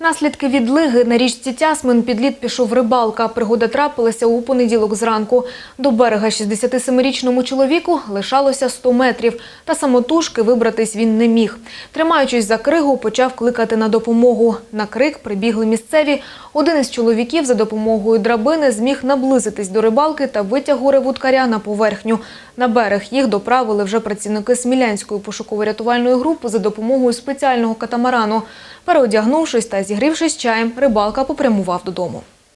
Наслідки відлиги на річці Тясмин під лід пішов рибалка. Пригода трапилася у понеділок зранку. До берега 67-річному чоловіку лишалося 100 метрів. Та самотужки вибратись він не міг. Тримаючись за кригу, почав кликати на допомогу. На крик прибігли місцеві. Один із чоловіків за допомогою драбини зміг наблизитись до рибалки та витяг горе-вудкаря на поверхню. На берег їх доправили вже працівники Смілянської пошуково-рятувальної групи за допомогою спеціального катамарану. Переодягнувшись та зігрівшись чаєм, рибалка попрямував додому.